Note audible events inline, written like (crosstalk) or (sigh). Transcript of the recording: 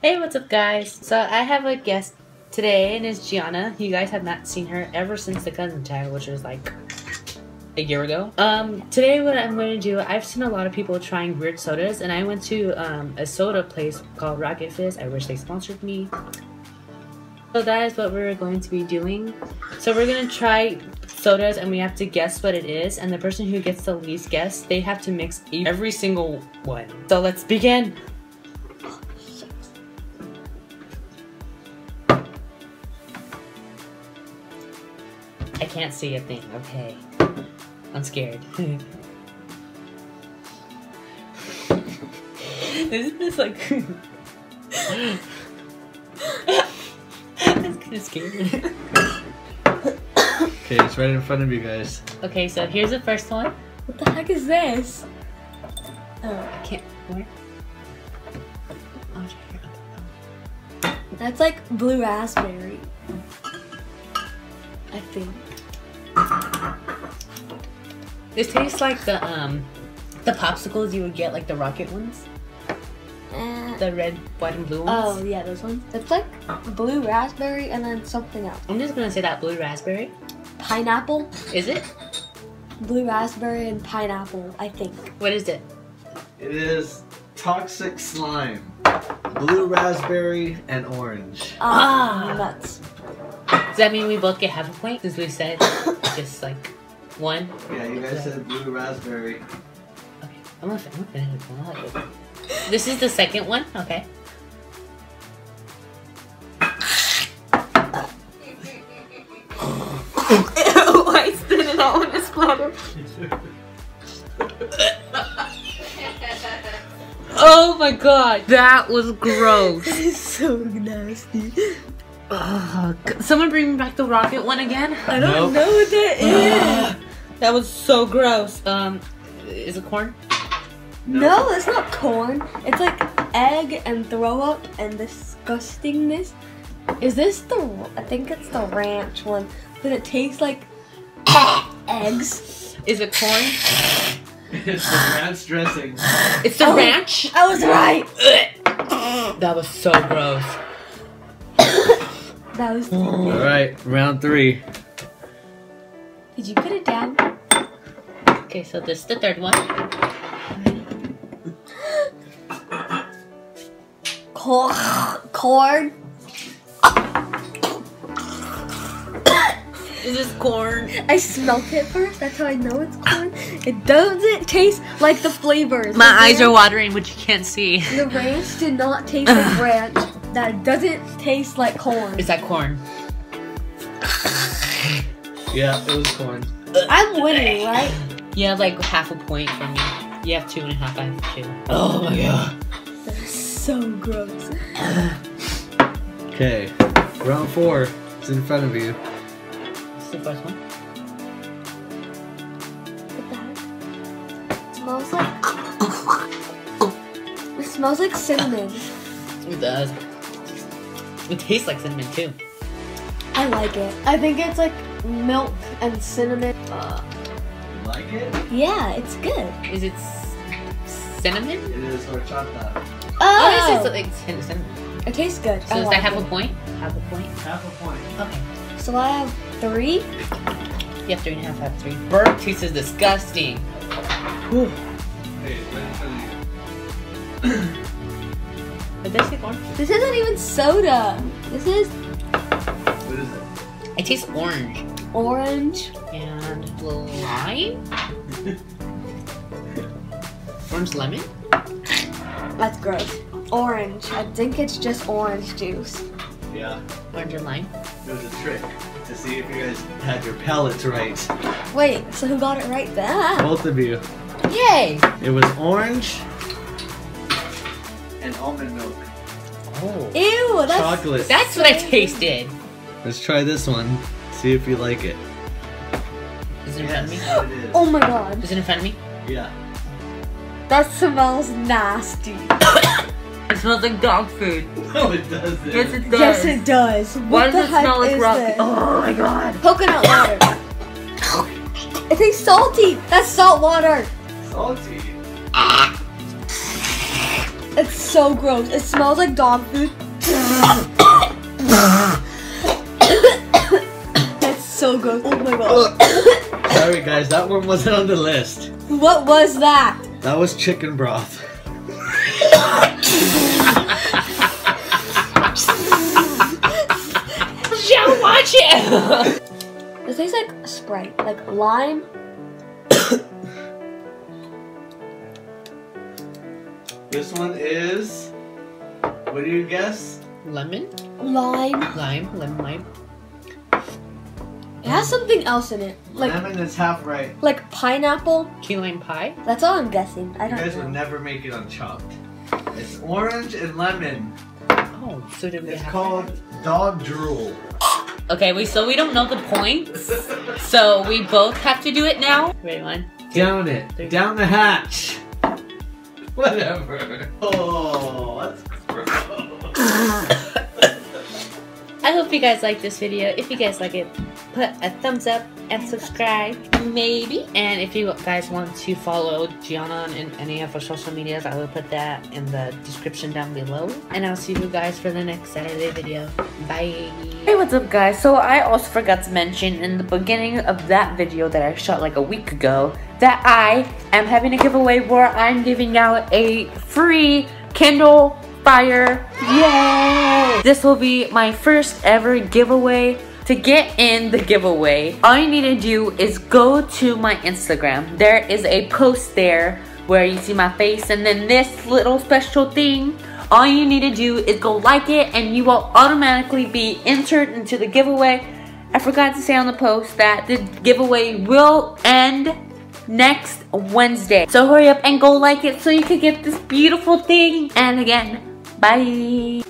Hey, what's up, guys? So I have a guest today, and it's Gianna. You guys have not seen her ever since the cousin tag, which was like a year ago. Um, today what I'm going to do, I've seen a lot of people trying weird sodas, and I went to um, a soda place called Rocket Fizz. I wish they sponsored me. So that is what we're going to be doing. So we're going to try sodas, and we have to guess what it is, and the person who gets the least guess, they have to mix every single one. So let's begin. Can't see a thing. Okay. I'm scared. (laughs) Isn't this like... (laughs) That's kind of scary. (laughs) Okay, it's right in front of you guys. okay, so here's the first one. What the heck is this? Oh, I can't... Where? Oh, it's right here. that's like blue raspberry. I think. This tastes like the, um... The popsicles you would get, like the rocket ones. Eh. The red, white, and blue ones. Oh yeah, those ones. It's like blue raspberry and then something else. I'm just gonna say that blue raspberry. Pineapple, Is it? blue raspberry and pineapple. I think. What is it? It is toxic slime, blue raspberry and orange. Ah. Ah, nuts. Does that mean we both get half a point? Since we said (coughs) just like one. Yeah, you guys said blue raspberry. Okay, I'm gonna, I'm gonna finish this one. It. This is the second one. Okay. (laughs) I spit it out when it splattered. Oh my god, that was gross. (laughs) It's so nasty. Ugh. Someone bring me back the rocket one again. I don't Nope. know what that (gasps) is. That was so gross. Um, is it corn? No, it's not corn. It's like egg and throw up and disgustingness. Is this the? I think it's the ranch one, but it tastes like (coughs) eggs. Is it corn? It's the ranch dressing. It's the Oh. ranch. I was right. (coughs) That was so gross. (coughs) That was. All right, round three. Did you put it down? Okay, so this is the third one. Corn. Corn. Is this corn? I smelt it first. That's how I know it's corn. It doesn't taste like the flavors. My The eyes are watering, but you can't see. The ranch did not taste like (laughs) ranch. That doesn't taste like corn. Is that corn? Yeah, it was corn. I'm winning, right? You have like half a point from me. You have two and a half. I have two. Oh my god. That's so gross. Okay, round four. It's in front of you. This is the first one. What the heck? It smells like. It smells like cinnamon. It does. It tastes like cinnamon too. I like it. I think it's like milk and cinnamon. Uh, You like it? yeah, it's good. Is it cinnamon? It is horchata. Oh, Oh, this is like cin- cinnamon. it tastes good. So I is like that half it. a point? Half a point. Half a point. Okay. So I have three. You have three and a half. I have three. Burnt taste is disgusting. Whew. Hey, it's right in you. But this. This isn't even soda. This is What is it? It tastes orange orange. and lime. orange lemon. That's gross. Orange. I think it's just orange juice. Yeah, Orange and lime. it was a trick to see if you guys had your palates right. Wait, so who got it right then? Both of you. Yay! It was orange and almond milk. Oh. Ew, that's Chocolate. That's what I tasted. Let's try this one. See if you like it. Is it in front of me? it is. Oh my god. Is it in front of me? Yeah. That smells nasty. It smells like dog food. No, it doesn't. Yes, it does. Yes, it does. Why What does the it smell like is rocket? Oh my god. Coconut water. It tastes salty. That's salt water. Salty. It's so gross. It smells like dog food. That's so gross. Oh my god. (coughs) Sorry guys, that one wasn't on the list. What was that? That was chicken broth. (coughs) Don't watch it! This tastes like Sprite, like lime. (coughs) This one is. What do you guess? Lemon? Lime. Lime? Lemon lime? It has something else in it. Like Lemon is half right. like pineapple. Key lime pie? That's all I'm guessing. I don't You guys would never make it on chopped. It's orange and lemon. Oh, so did we It's have called dog drool. Okay, we so we don't know the points. So we both have to do it now. Ready one? Down it. Down the hatch. Whatever. Oh, that's gross. (laughs) I hope you guys like this video. If you guys like it, put a thumbs up and subscribe, maybe. And if you guys want to follow Gianna on any of our social medias, I will put that in the description down below. And I'll see you guys for the next Saturday video. Bye. Hey, what's up guys? So I also forgot to mention in the beginning of that video that I shot like a week ago that I am having a giveaway where I'm giving out a free Kindle Fire. Yay! This will be my first ever giveaway. To get in the giveaway, all you need to do is go to my Instagram. There is a post there where you see my face and then this little special thing. All you need to do is go like it and you will automatically be entered into the giveaway. I forgot to say on the post that the giveaway will end next Wednesday. So hurry up and go like it so you can get this beautiful thing. And again, bye.